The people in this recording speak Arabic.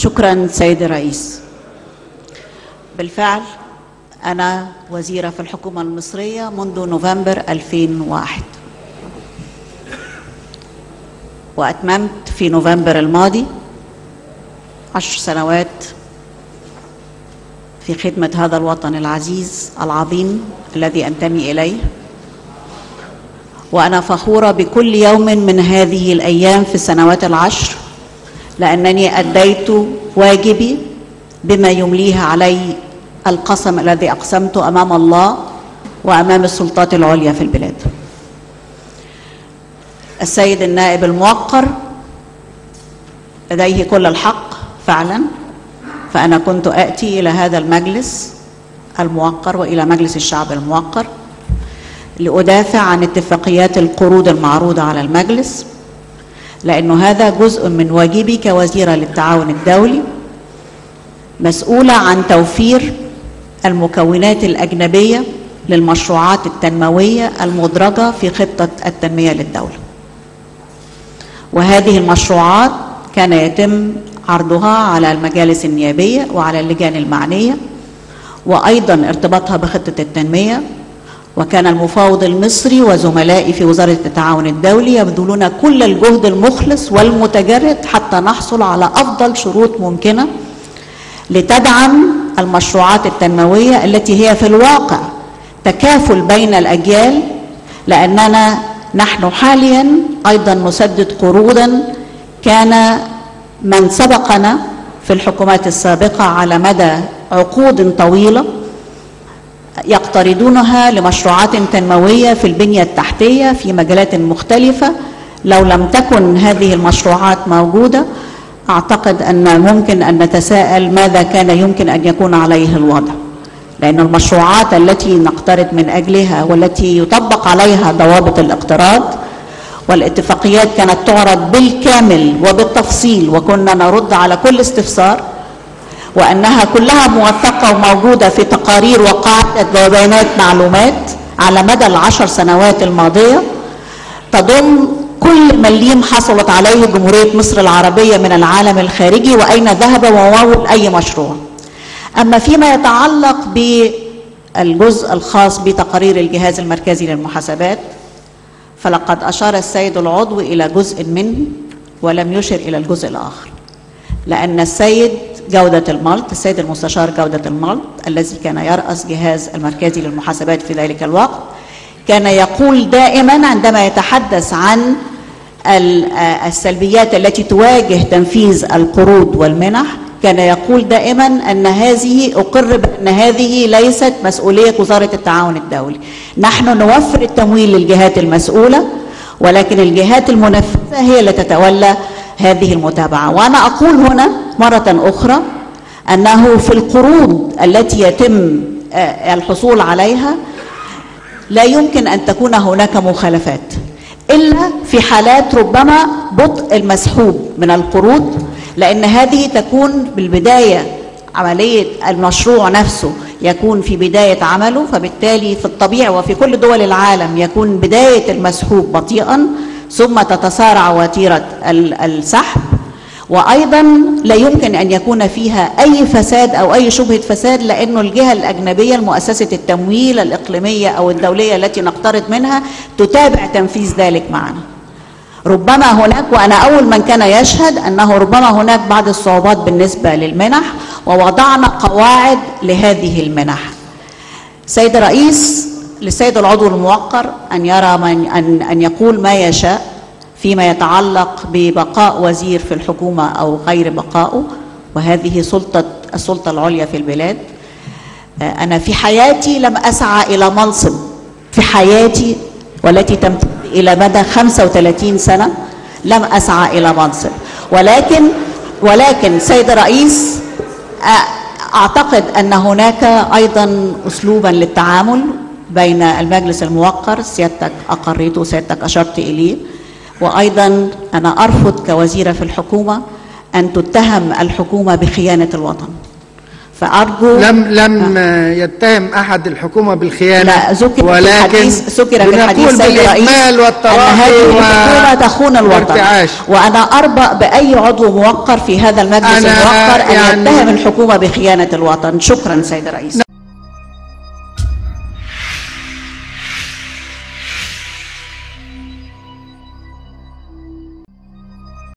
شكرا سيد الرئيس. بالفعل أنا وزيرة في الحكومة المصرية منذ نوفمبر 2001 وأتممت في نوفمبر الماضي عشر سنوات في خدمة هذا الوطن العزيز العظيم الذي أنتمي إليه. وأنا فخورة بكل يوم من هذه الأيام في السنوات العشر لأنني أديت واجبي بما يمليه علي القسم الذي أقسمته أمام الله وأمام السلطات العليا في البلاد. السيد النائب الموقر لديه كل الحق فعلا فأنا كنت آتي إلى هذا المجلس الموقر وإلى مجلس الشعب الموقر لأدافع عن اتفاقيات القروض المعروضة على المجلس لأنه هذا جزء من واجبي كوزيرة للتعاون الدولي مسؤولة عن توفير المكونات الأجنبية للمشروعات التنموية المدرجة في خطة التنمية للدولة. وهذه المشروعات كان يتم عرضها على المجالس النيابية وعلى اللجان المعنية وأيضا ارتباطها بخطة التنمية وكان المفاوض المصري وزملائي في وزارة التعاون الدولي يبذلون كل الجهد المخلص والمتجرد حتى نحصل على أفضل شروط ممكنة لتدعم المشروعات التنموية التي هي في الواقع تكافل بين الأجيال لأننا نحن حاليا أيضا نسدد قروضا. كان من سبقنا في الحكومات السابقة على مدى عقود طويلة يقترضونها لمشروعات تنموية في البنية التحتية في مجالات مختلفة. لو لم تكن هذه المشروعات موجودة أعتقد أن ممكن أن نتساءل ماذا كان يمكن أن يكون عليه الوضع. لأن المشروعات التي نقترض من أجلها والتي يطبق عليها ضوابط الاقتراض والاتفاقيات كانت تعرض بالكامل وبالتفصيل وكنا نرد على كل استفسار وأنها كلها موثقة وموجودة في تقارير وقاعدة وبيانات معلومات على مدى العشر سنوات الماضية. تضم كل مليم حصلت عليه جمهورية مصر العربية من العالم الخارجي وأين ذهب ومول أي مشروع. أما فيما يتعلق بالجزء الخاص بتقارير الجهاز المركزي للمحاسبات فلقد أشار السيد العضو إلى جزء منه ولم يشر إلى الجزء الآخر لأن السيد جودة الملط السيد المستشار جودة الملط الذي كان يرأس جهاز المركزي للمحاسبات في ذلك الوقت كان يقول دائما عندما يتحدث عن السلبيات التي تواجه تنفيذ القروض والمنح كان يقول دائما أن هذه أقر بأن هذه ليست مسؤولية وزارة التعاون الدولي. نحن نوفر التمويل للجهات المسؤولة ولكن الجهات المنفذة هي اللي تتولى هذه المتابعة. وأنا أقول هنا مرة أخرى أنه في القروض التي يتم الحصول عليها لا يمكن أن تكون هناك مخالفات إلا في حالات ربما بطء المسحوب من القروض لأن هذه تكون بالبداية عملية المشروع نفسه يكون في بداية عمله فبالتالي في الطبيعي وفي كل دول العالم يكون بداية المسحوب بطيئا ثم تتسارع وتيرة السحب. وأيضا لا يمكن أن يكون فيها أي فساد أو أي شبهة فساد لأنه الجهة الأجنبية المؤسسة التمويل الإقليمية أو الدولية التي نقترض منها تتابع تنفيذ ذلك معنا. ربما هناك وأنا أول من كان يشهد أنه ربما هناك بعض الصعوبات بالنسبة للمنح ووضعنا قواعد لهذه المنح. سيد الرئيس للسيد العضو الموقر أن يرى من ان أن يقول ما يشاء فيما يتعلق ببقاء وزير في الحكومة أو غير بقائه وهذه سلطه السلطة العليا في البلاد. أنا في حياتي لم أسعى إلى منصب في حياتي والتي تمتد إلى مدى 35 سنة لم أسعى إلى منصب. ولكن ولكن سيد الرئيس أعتقد أن هناك أيضا اسلوبا للتعامل بين المجلس الموقر سيادتك اقريته سيادتك أشرت إليه. وأيضا أنا أرفض كوزيره في الحكومة أن تتهم الحكومة بخيانة الوطن. فأرجو لم لم يتهم أحد الحكومة بالخيانة. لا ذكر ولكن ذكر في الحديث سيد الرئيس أن هذه الحكومة تخون الوطن. وأنا أربأ بأي عضو موقر في هذا المجلس أنا الموقر أن يعني- يتهم الحكومة بخيانة الوطن. شكرا سيد الرئيس.